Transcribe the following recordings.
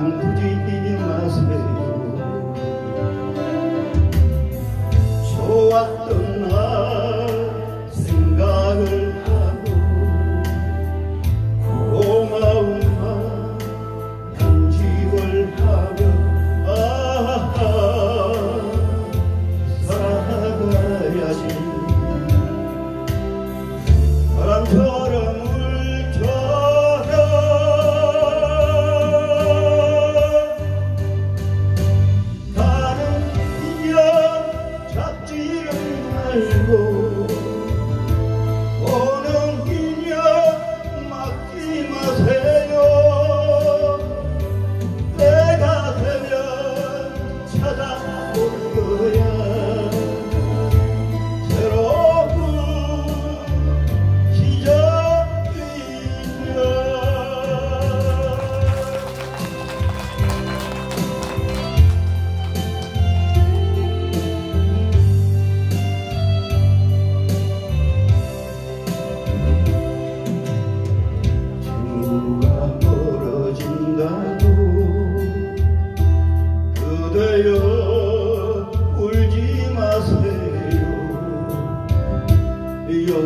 nặng chi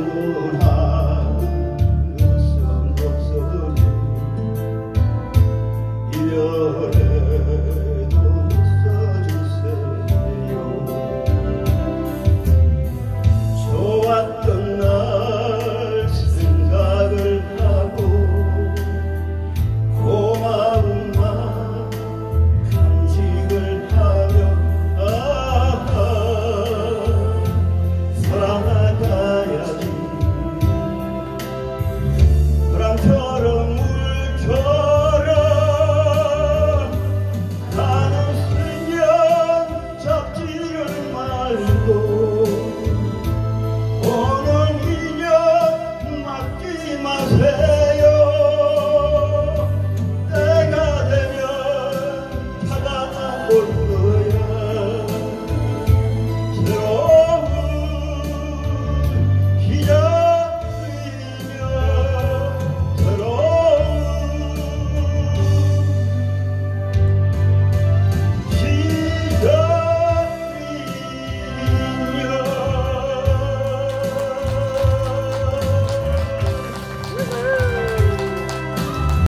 Lord. Oh.